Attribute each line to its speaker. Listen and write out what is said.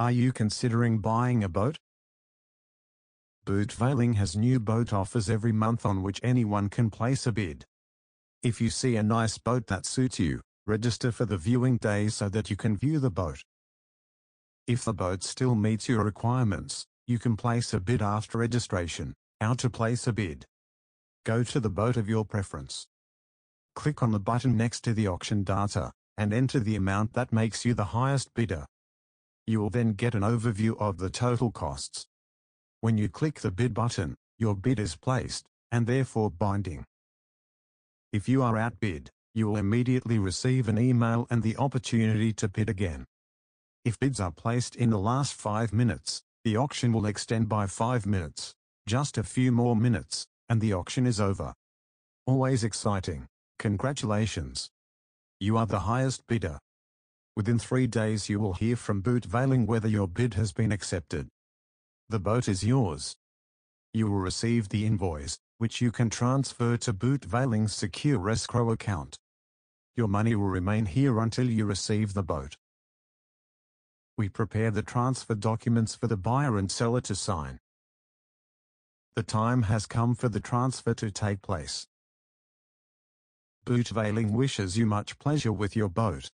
Speaker 1: Are you considering buying a boat? Bootveiling has new boat offers every month on which anyone can place a bid. If you see a nice boat that suits you, register for the viewing day so that you can view the boat. If the boat still meets your requirements, you can place a bid after registration. How to place a bid. Go to the boat of your preference. Click on the button next to the auction data, and enter the amount that makes you the highest bidder. You will then get an overview of the total costs. When you click the bid button, your bid is placed, and therefore binding. If you are outbid, you will immediately receive an email and the opportunity to bid again. If bids are placed in the last 5 minutes, the auction will extend by 5 minutes, just a few more minutes, and the auction is over. Always exciting. Congratulations. You are the highest bidder. Within three days you will hear from Boot Bootveiling whether your bid has been accepted. The boat is yours. You will receive the invoice, which you can transfer to Boot Bootveiling's secure escrow account. Your money will remain here until you receive the boat. We prepare the transfer documents for the buyer and seller to sign. The time has come for the transfer to take place. Boot Bootveiling wishes you much pleasure with your boat.